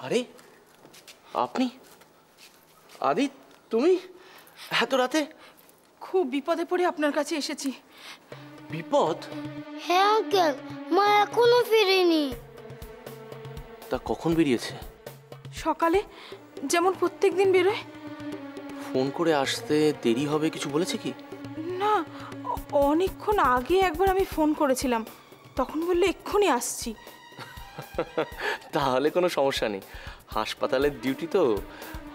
আরে আপনি? আদি তুমি? এত রাতে? খুব বিপদে পড়ে আপনার কাছে এসেছি। বিপদ? হ্যাঁ আঙ্কেল মা এখনও ফিরেনি। তা কখন বেরিয়েছে? সকালে যেমন প্রত্যেক দিন বেরোয়। ফোন করে আসতে দেরি হবে কিছু বলেছে কি? না অনেকক্ষণ আগে একবার আমি ফোন করেছিলাম। তখন বললে এক্ষুনি আসছি। তাহলে কোনো সমস্যা নেই। হাসপাতালের ডিউটি তো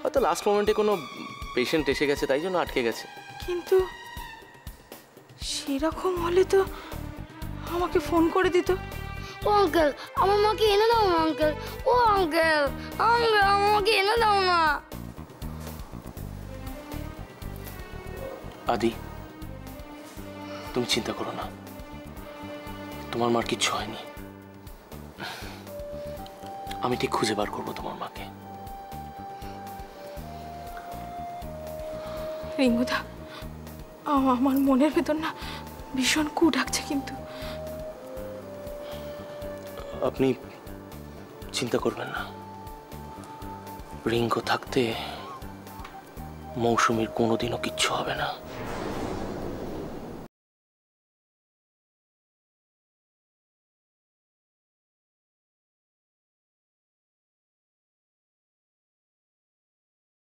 হয়তো লাস্ট মোমেন্টে কোনো পেশেন্ট এসে গেছে তাই জন্য আটকে গেছে। কিন্তু সেরকম হলে তো আমাকে ফোন করে দিত। ও আঙ্কেল আমার মাকে এনে দাও না আঙ্কেল ও আঙ্কেল আঙ্কেল আমাকে এনে দাও না। আদি তুমি চিন্তা করো না। তোমার মার কিচ্ছু হয়নি। আমি ঠিক খুঁজে বার করব তোমার মাকে। রিঙ্গুদা আমার মনের ভেতর না ভীষণ কু ডাকছে কিন্তু। আপনি চিন্তা করবেন না। রিঙ্গো থাকতে মৌসুমীর কোনোদিনও কিচ্ছু হবে না।